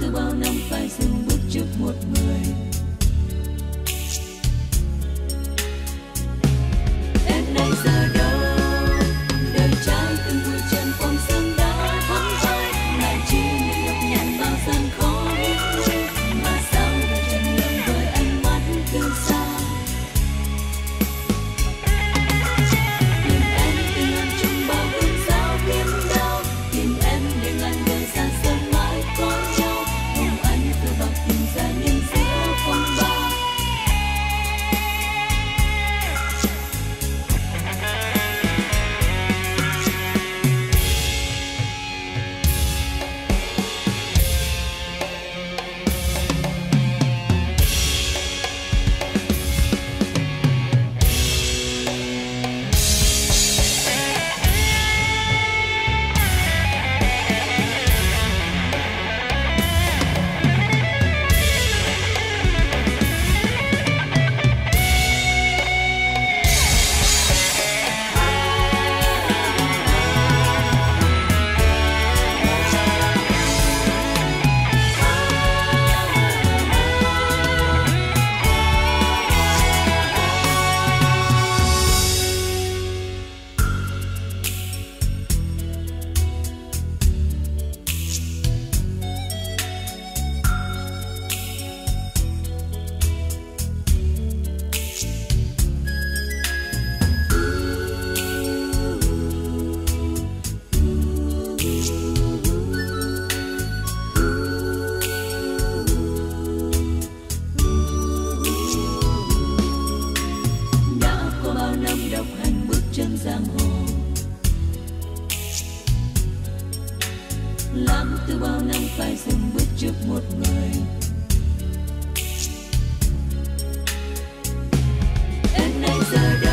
từ bao năm phải dừng bước trước một người. bao năm phải dừng bước trước một người. Em nay giờ đây